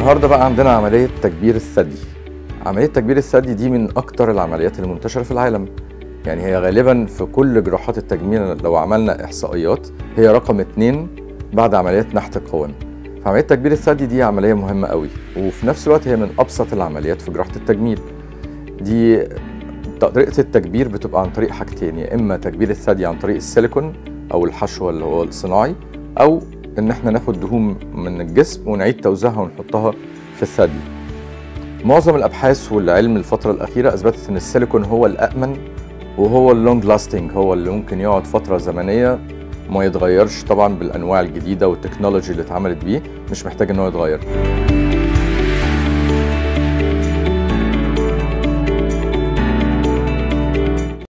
النهارده بقى عندنا عملية تكبير الثدي. عملية تكبير الثدي دي من أكتر العمليات المنتشرة في العالم. يعني هي غالبا في كل جراحات التجميل لو عملنا إحصائيات هي رقم اتنين بعد عمليات نحت القوام فعملية تكبير الثدي دي عملية مهمة قوي وفي نفس الوقت هي من أبسط العمليات في جراحة التجميل. دي طريقة التكبير بتبقى عن طريق حاجتين يا إما تكبير الثدي عن طريق السيليكون أو الحشوة اللي هو الصناعي أو إن إحنا ناخد دهون من الجسم ونعيد توزيعها ونحطها في الثدي. معظم الأبحاث والعلم الفترة الأخيرة أثبتت إن السيليكون هو الأأمن وهو ال long lasting هو اللي ممكن يقعد فترة زمنية ما يتغيرش طبعا بالأنواع الجديدة وال technology اللي اتعملت بيه مش محتاج إن هو يتغير.